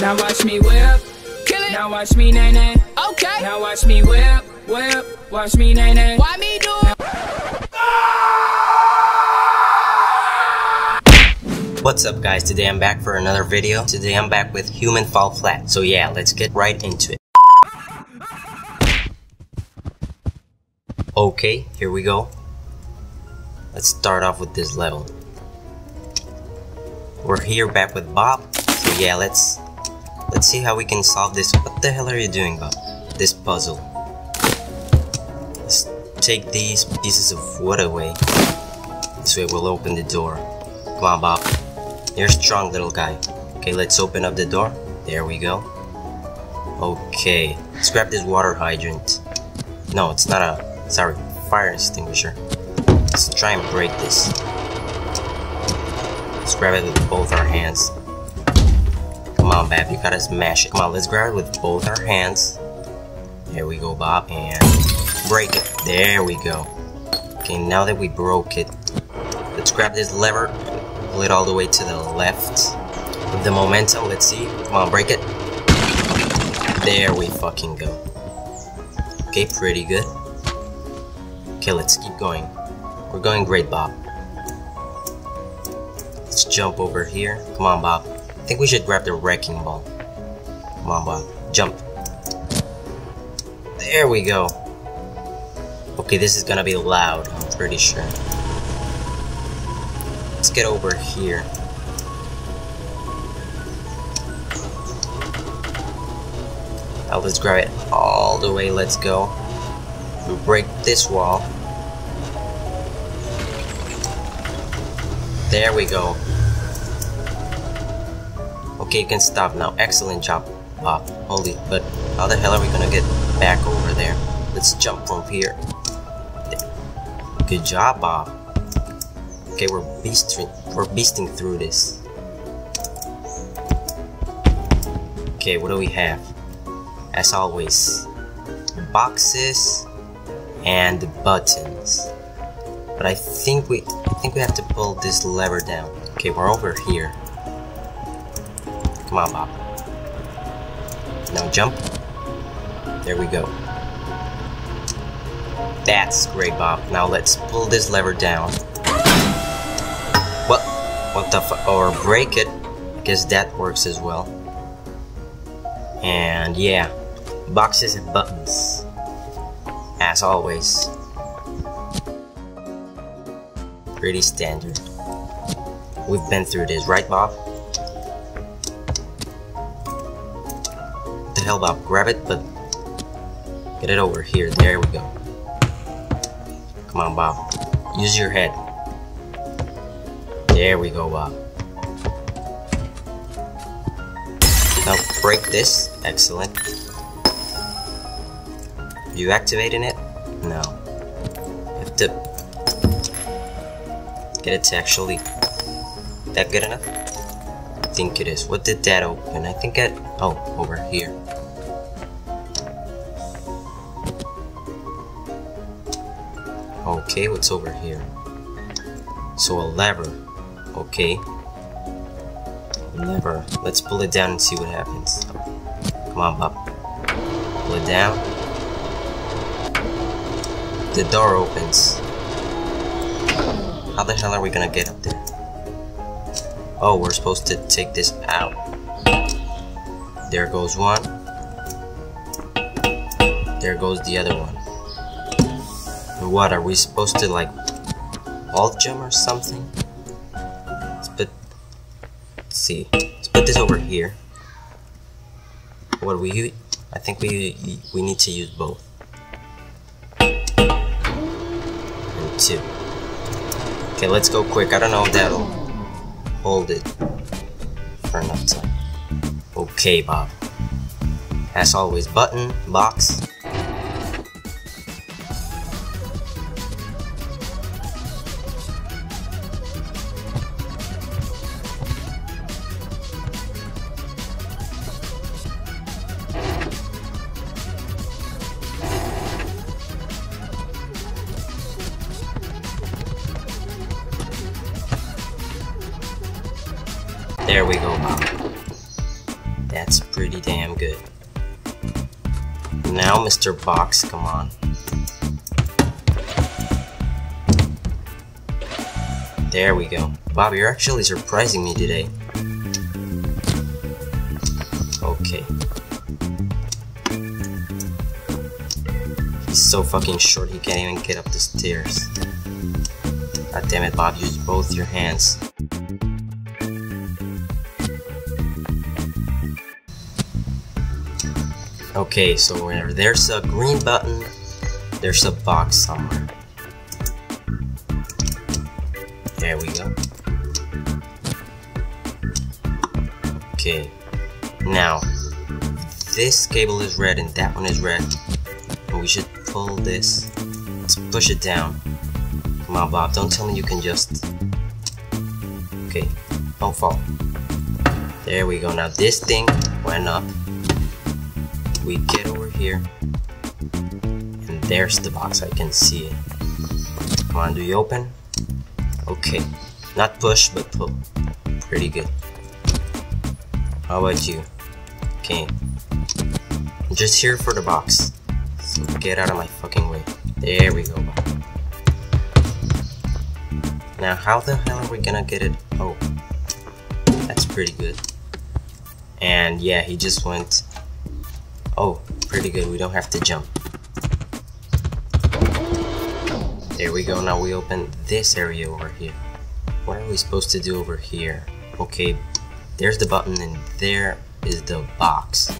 Now watch me whip. Kill it. Now watch me nay nay. Okay. Now watch me whip, whip. Watch me nay nay. Why me do it? What's up guys, today I'm back for another video. Today I'm back with Human Fall Flat. So yeah, let's get right into it. Okay, here we go. Let's start off with this level. We're here back with Bob. So yeah, let's let's see how we can solve this. What the hell are you doing, Bob? This puzzle. Let's take these pieces of wood away. This way we'll open the door. Come on, Bob. You're strong little guy. Okay, let's open up the door. There we go. Okay, let's grab this water hydrant. No, it's not a Sorry, fire extinguisher. Let's try and break this. Let's grab it with both our hands. Come on, Bob, you gotta smash it. Come on, let's grab it with both our hands. There we go, Bob, and break it. There we go. Okay, now that we broke it, let's grab this lever, pull it all the way to the left. With the momentum, let's see. Come on, break it. There we fucking go. Okay, pretty good. Okay, let's keep going. We're going great, Bob. Let's jump over here. Come on, Bob. Think we should grab the wrecking ball. Come on. Jump. There we go. Okay, this is gonna be loud, I'm pretty sure. Let's get over here. Let's grab it all the way, let's go. We break this wall. There we go. Okay, you can stop now. Excellent job, Bob. Holy, but how the hell are we gonna get back over there? Let's jump from here. Good job, Bob. Okay, we're beasting, we're beasting through this. Okay, what do we have? As always, boxes and buttons. But I think we I think we have to pull this lever down. Okay, we're over here. Come on, Bob. Now jump. There we go. That's great, Bob. Now let's pull this lever down. What? What the Or break it. Guess that works as well. And yeah, boxes and buttons. As always pretty standard. We've been through this, right Bob? Hell Bob? Grab it, but get it over here. There we go. Come on Bob. Use your head. There we go Bob. Now break this. Excellent. You activating it? No. Have to get it to actually that good enough? I think it is. What did that open? I think it oh over here. Okay, what's over here? So a lever. Okay. Lever. Let's pull it down and see what happens. Come on, Bob. Pull it down. The door opens. How the hell are we gonna get up there? Oh, we're supposed to take this out. There goes one. There goes the other one. What, are we supposed to like vault jump or something? Let's put, let's see, let's put this over here. What we, I think we, we need to use both. And two. Okay, let's go quick. I don't know if that'll hold it for enough time. Okay, Bob. As always, button, box. There we go, Bob. That's pretty damn good. Now, Mr. Box, come on. There we go. Bob, you're actually surprising me today. Okay. He's so fucking short he can't even get up the stairs. God damn it, Bob, use both your hands. Okay, so whenever there's a green button, there's a box somewhere. There we go. Okay. Now, this cable is red and that one is red. And we should pull this. Let's push it down. Come on, Bob. Don't tell me you can just... Okay. Don't fall. There we go. Now this thing went up. We get over here. And there's the box. I can see it. Come on, do you open? Okay. Not push, but pull. Pretty good. How about you? Okay. I'm just here for the box. So get out of my fucking way. There we go. Now how the hell are we gonna get it? Oh. That's pretty good. And yeah, he just went... Oh, pretty good. We don't have to jump. There we go. Now we open this area over here. What are we supposed to do over here? Okay, there's the button and there is the box.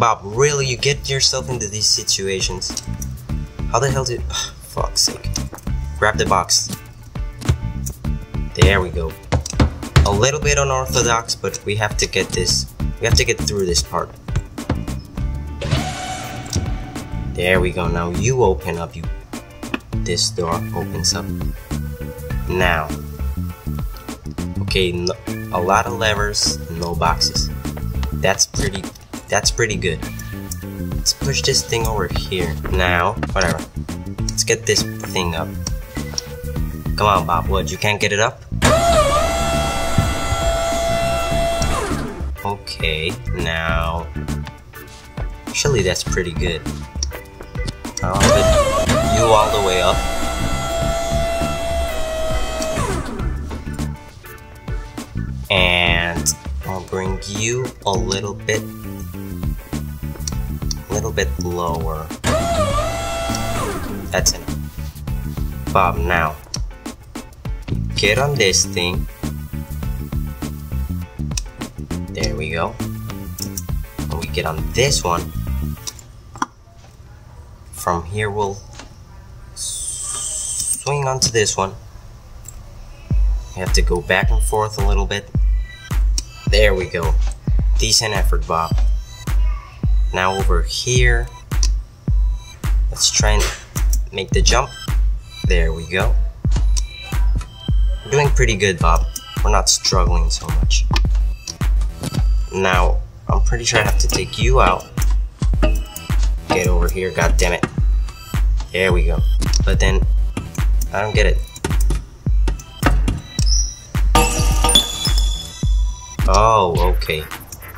Bob, really, you get yourself into these situations. How the hell did... Ugh, fuck's sake. Grab the box. There we go. A little bit unorthodox, but we have to get this. We have to get through this part. There we go. Now you open up. You. This door opens up. Now. Okay, no, a lot of levers, no boxes. That's pretty that's pretty good. Let's push this thing over here. Now, whatever. Let's get this thing up. Come on, Bob Wood, you can't get it up? Okay, now... Actually, that's pretty good. I'll put you all the way up. And I'll bring you a little bit little bit lower. That's enough. Bob, now. Get on this thing. There we go. And we get on this one. From here we'll swing onto this one. We have to go back and forth a little bit. There we go. Decent effort, Bob. Now over here, let's try and make the jump. There we go. We're doing pretty good, Bob. We're not struggling so much. Now, I'm pretty sure I have to take you out. Get over here, god damn it. There we go. But then, I don't get it. Oh, okay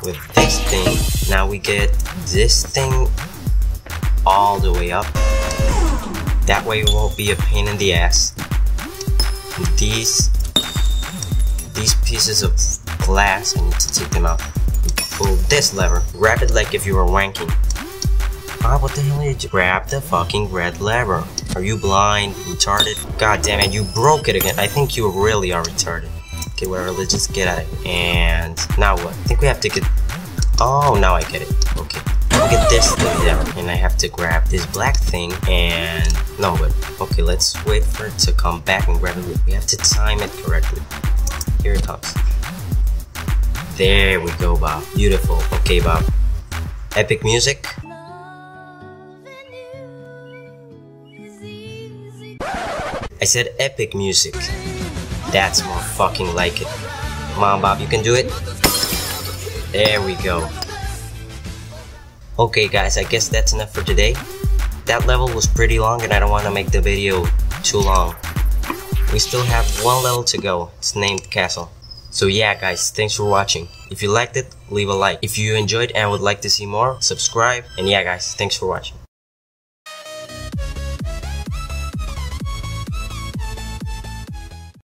with this thing. Now we get this thing all the way up. That way it won't be a pain in the ass. These these pieces of glass, I need to take them out. Pull this lever. Grab it like if you were wanking. Ah, what the hell did you grab the fucking red lever? Are you blind? Retarded? God damn it, you broke it again. I think you really are retarded. Okay, whatever, let's just get at it. And now what? I think we have to get... Oh, now I get it. Okay. I'll get this thing down, and I have to grab this black thing, and... No, but... Okay, let's wait for it to come back and grab it. We have to time it correctly. Here it comes. There we go, Bob. Beautiful. Okay, Bob. Epic music. I said epic music. That's more fucking like it. Come on, Bob, you can do it. There we go. Okay guys, I guess that's enough for today. That level was pretty long and I don't want to make the video too long. We still have one level to go. It's named Castle. So yeah guys, thanks for watching. If you liked it, leave a like. If you enjoyed and would like to see more, subscribe. And yeah guys, thanks for watching.